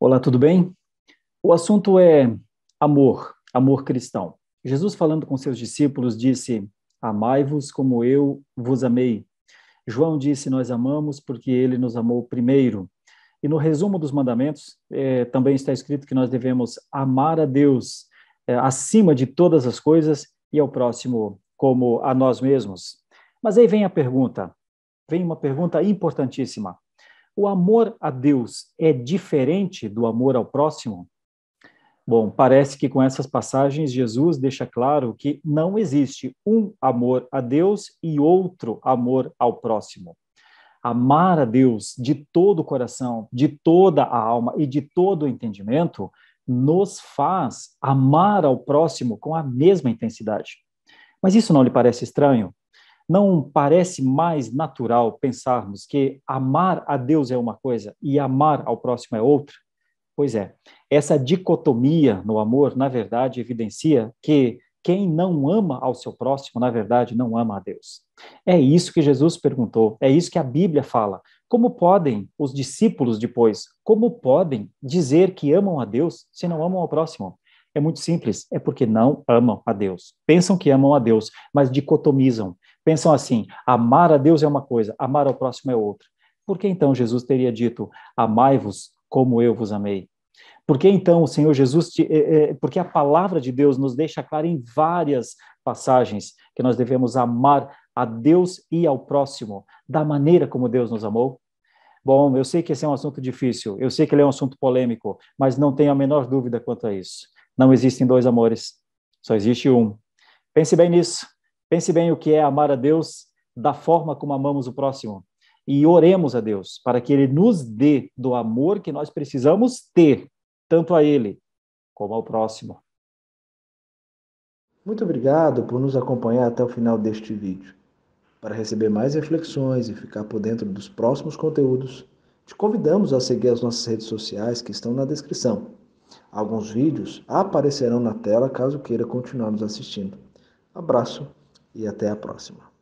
Olá, tudo bem? O assunto é amor, amor cristão. Jesus, falando com seus discípulos, disse: Amai-vos como eu vos amei. João disse: Nós amamos porque ele nos amou primeiro. E no resumo dos mandamentos, é, também está escrito que nós devemos amar a Deus é, acima de todas as coisas e ao próximo como a nós mesmos. Mas aí vem a pergunta, vem uma pergunta importantíssima. O amor a Deus é diferente do amor ao próximo? Bom, parece que com essas passagens Jesus deixa claro que não existe um amor a Deus e outro amor ao próximo. Amar a Deus de todo o coração, de toda a alma e de todo o entendimento nos faz amar ao próximo com a mesma intensidade. Mas isso não lhe parece estranho? Não parece mais natural pensarmos que amar a Deus é uma coisa e amar ao próximo é outra? Pois é, essa dicotomia no amor, na verdade, evidencia que quem não ama ao seu próximo, na verdade, não ama a Deus. É isso que Jesus perguntou, é isso que a Bíblia fala. Como podem os discípulos depois, como podem dizer que amam a Deus se não amam ao próximo? É muito simples, é porque não amam a Deus. Pensam que amam a Deus, mas dicotomizam. Pensam assim: amar a Deus é uma coisa, amar ao próximo é outra. Por que então Jesus teria dito: amai-vos como eu vos amei? Por que então o Senhor Jesus, é, é, porque a palavra de Deus nos deixa claro em várias passagens que nós devemos amar a Deus e ao próximo da maneira como Deus nos amou? Bom, eu sei que esse é um assunto difícil, eu sei que ele é um assunto polêmico, mas não tenho a menor dúvida quanto a isso. Não existem dois amores, só existe um. Pense bem nisso. Pense bem o que é amar a Deus da forma como amamos o próximo. E oremos a Deus para que Ele nos dê do amor que nós precisamos ter, tanto a Ele como ao próximo. Muito obrigado por nos acompanhar até o final deste vídeo. Para receber mais reflexões e ficar por dentro dos próximos conteúdos, te convidamos a seguir as nossas redes sociais que estão na descrição. Alguns vídeos aparecerão na tela caso queira continuar nos assistindo. Abraço e até a próxima.